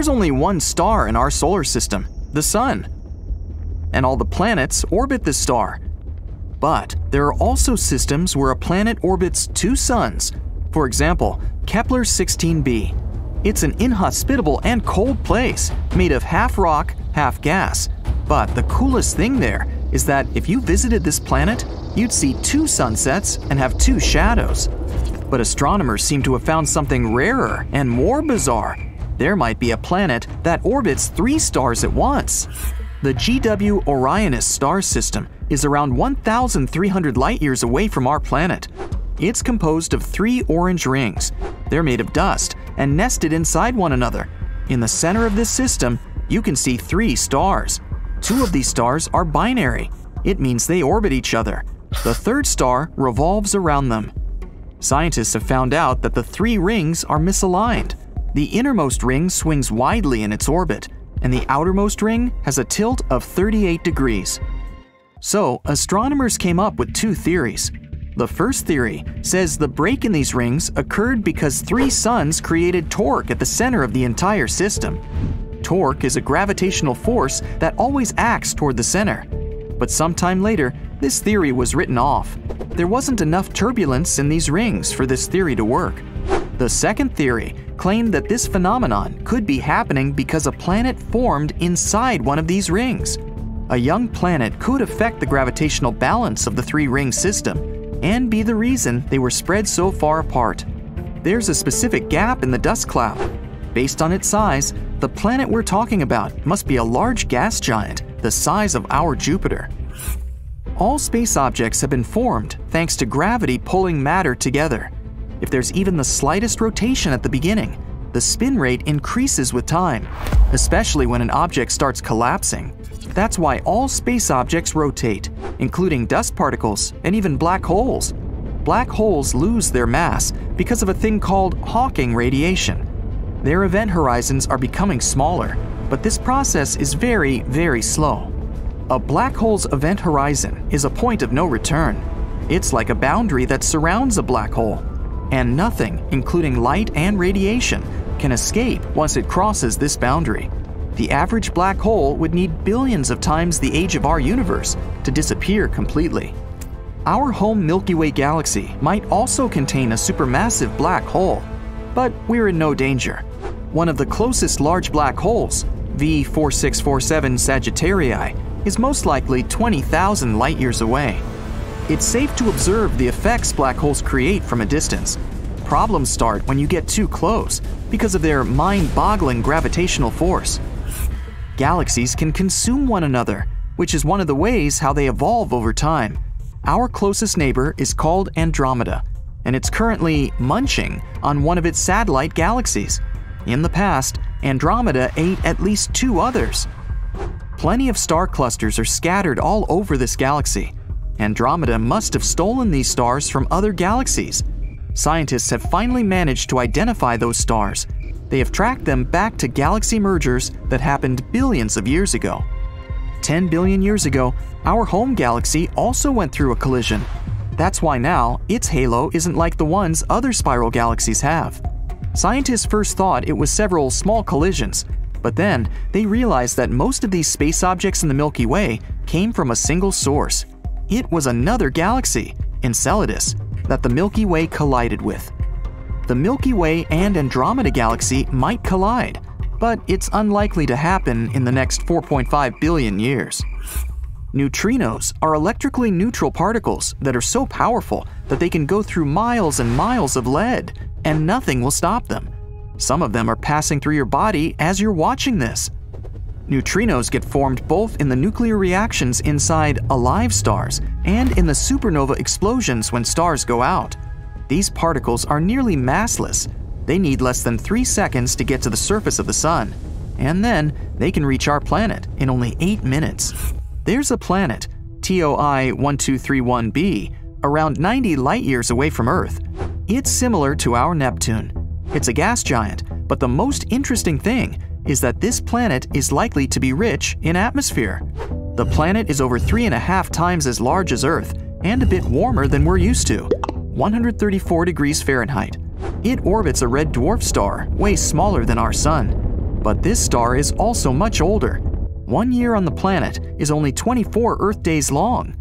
there's only one star in our solar system, the Sun. And all the planets orbit this star. But there are also systems where a planet orbits two suns. For example, Kepler 16b. It's an inhospitable and cold place, made of half rock, half gas. But the coolest thing there is that if you visited this planet, you'd see two sunsets and have two shadows. But astronomers seem to have found something rarer and more bizarre. There might be a planet that orbits three stars at once. The GW Orionis star system is around 1,300 light years away from our planet. It's composed of three orange rings. They're made of dust and nested inside one another. In the center of this system, you can see three stars. Two of these stars are binary. It means they orbit each other. The third star revolves around them. Scientists have found out that the three rings are misaligned. The innermost ring swings widely in its orbit, and the outermost ring has a tilt of 38 degrees. So, astronomers came up with two theories. The first theory says the break in these rings occurred because three suns created torque at the center of the entire system. Torque is a gravitational force that always acts toward the center. But sometime later, this theory was written off. There wasn't enough turbulence in these rings for this theory to work. The second theory claimed that this phenomenon could be happening because a planet formed inside one of these rings. A young planet could affect the gravitational balance of the three ring system and be the reason they were spread so far apart. There's a specific gap in the dust cloud. Based on its size, the planet we're talking about must be a large gas giant the size of our Jupiter. All space objects have been formed thanks to gravity pulling matter together. If there's even the slightest rotation at the beginning, the spin rate increases with time, especially when an object starts collapsing. That's why all space objects rotate, including dust particles and even black holes. Black holes lose their mass because of a thing called Hawking radiation. Their event horizons are becoming smaller, but this process is very, very slow. A black hole's event horizon is a point of no return. It's like a boundary that surrounds a black hole, and nothing, including light and radiation, can escape once it crosses this boundary. The average black hole would need billions of times the age of our universe to disappear completely. Our home Milky Way galaxy might also contain a supermassive black hole, but we're in no danger. One of the closest large black holes, V4647 Sagittarii, is most likely 20,000 light years away. It's safe to observe the effects black holes create from a distance. Problems start when you get too close because of their mind boggling gravitational force. Galaxies can consume one another, which is one of the ways how they evolve over time. Our closest neighbor is called Andromeda, and it's currently munching on one of its satellite galaxies. In the past, Andromeda ate at least two others. Plenty of star clusters are scattered all over this galaxy. Andromeda must have stolen these stars from other galaxies. Scientists have finally managed to identify those stars. They have tracked them back to galaxy mergers that happened billions of years ago. 10 billion years ago, our home galaxy also went through a collision. That's why now its halo isn't like the ones other spiral galaxies have. Scientists first thought it was several small collisions, but then they realized that most of these space objects in the Milky Way came from a single source. It was another galaxy, Enceladus, that the Milky Way collided with. The Milky Way and Andromeda Galaxy might collide, but it's unlikely to happen in the next 4.5 billion years. Neutrinos are electrically neutral particles that are so powerful that they can go through miles and miles of lead, and nothing will stop them. Some of them are passing through your body as you're watching this. Neutrinos get formed both in the nuclear reactions inside alive stars and in the supernova explosions when stars go out. These particles are nearly massless. They need less than 3 seconds to get to the surface of the sun, and then they can reach our planet in only 8 minutes. There's a planet, TOI 1231b, around 90 light years away from Earth. It's similar to our Neptune. It's a gas giant, but the most interesting thing is that this planet is likely to be rich in atmosphere. The planet is over three and a half times as large as Earth and a bit warmer than we're used to 134 degrees Fahrenheit. It orbits a red dwarf star, way smaller than our Sun. But this star is also much older. One year on the planet is only 24 Earth days long.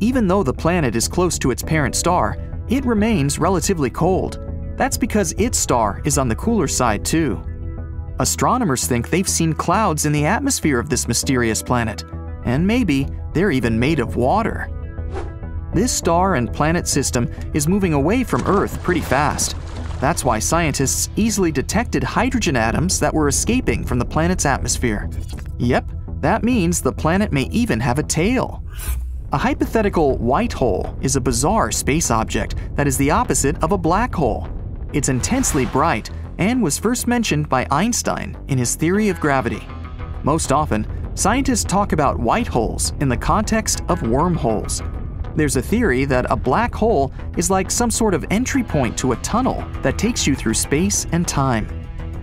Even though the planet is close to its parent star, it remains relatively cold. That's because its star is on the cooler side too. Astronomers think they've seen clouds in the atmosphere of this mysterious planet, and maybe they're even made of water. This star and planet system is moving away from Earth pretty fast. That's why scientists easily detected hydrogen atoms that were escaping from the planet's atmosphere. Yep, that means the planet may even have a tail. A hypothetical white hole is a bizarre space object that is the opposite of a black hole. It's intensely bright and was first mentioned by Einstein in his theory of gravity. Most often, scientists talk about white holes in the context of wormholes. There's a theory that a black hole is like some sort of entry point to a tunnel that takes you through space and time.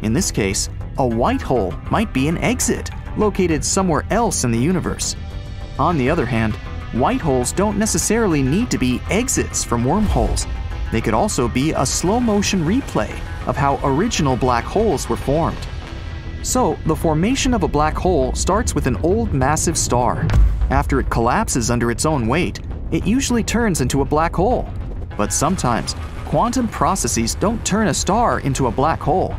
In this case, a white hole might be an exit located somewhere else in the universe. On the other hand, white holes don't necessarily need to be exits from wormholes. They could also be a slow motion replay of how original black holes were formed. So, the formation of a black hole starts with an old massive star. After it collapses under its own weight, it usually turns into a black hole. But sometimes, quantum processes don't turn a star into a black hole.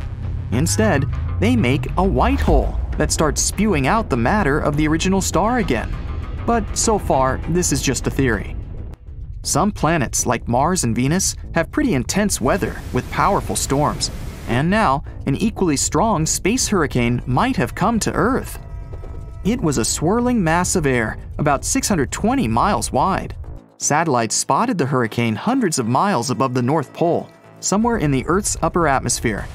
Instead, they make a white hole that starts spewing out the matter of the original star again. But so far, this is just a theory. Some planets, like Mars and Venus, have pretty intense weather with powerful storms, and now an equally strong space hurricane might have come to Earth. It was a swirling mass of air about 620 miles wide. Satellites spotted the hurricane hundreds of miles above the North Pole, somewhere in the Earth's upper atmosphere.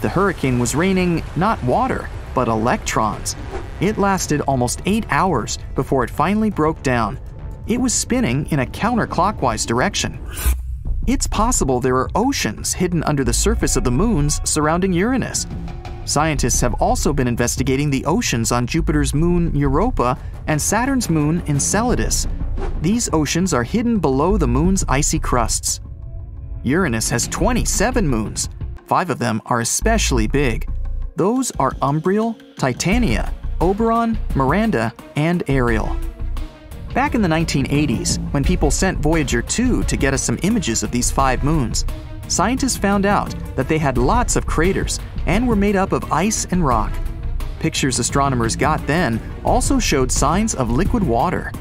The hurricane was raining not water, but electrons. It lasted almost eight hours before it finally broke down it was spinning in a counterclockwise direction. It's possible there are oceans hidden under the surface of the moons surrounding Uranus. Scientists have also been investigating the oceans on Jupiter's moon Europa and Saturn's moon Enceladus. These oceans are hidden below the moon's icy crusts. Uranus has 27 moons. Five of them are especially big. Those are Umbriel, Titania, Oberon, Miranda, and Ariel. Back in the 1980s, when people sent Voyager 2 to get us some images of these five moons, scientists found out that they had lots of craters and were made up of ice and rock. Pictures astronomers got then also showed signs of liquid water.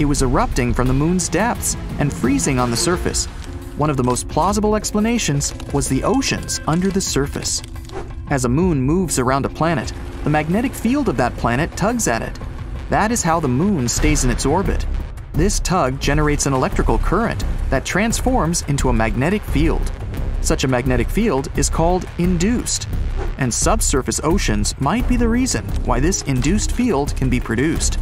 It was erupting from the moon's depths and freezing on the surface. One of the most plausible explanations was the oceans under the surface. As a moon moves around a planet, the magnetic field of that planet tugs at it, that is how the moon stays in its orbit. This tug generates an electrical current that transforms into a magnetic field. Such a magnetic field is called induced, and subsurface oceans might be the reason why this induced field can be produced.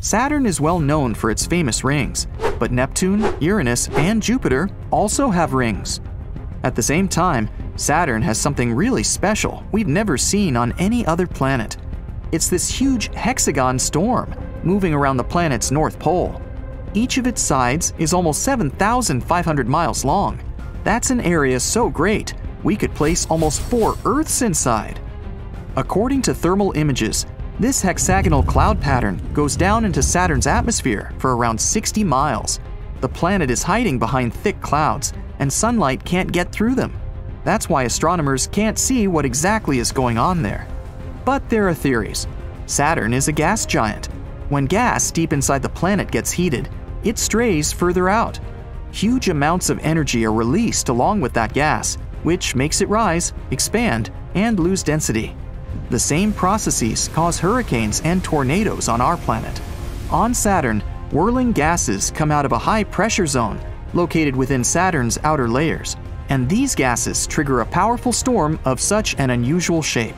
Saturn is well known for its famous rings, but Neptune, Uranus, and Jupiter also have rings. At the same time, Saturn has something really special we've never seen on any other planet. It's this huge hexagon storm moving around the planet's north pole. Each of its sides is almost 7,500 miles long. That's an area so great, we could place almost four Earths inside. According to thermal images, this hexagonal cloud pattern goes down into Saturn's atmosphere for around 60 miles. The planet is hiding behind thick clouds, and sunlight can't get through them. That's why astronomers can't see what exactly is going on there. But there are theories. Saturn is a gas giant. When gas deep inside the planet gets heated, it strays further out. Huge amounts of energy are released along with that gas, which makes it rise, expand, and lose density. The same processes cause hurricanes and tornadoes on our planet. On Saturn, whirling gases come out of a high pressure zone located within Saturn's outer layers, and these gases trigger a powerful storm of such an unusual shape.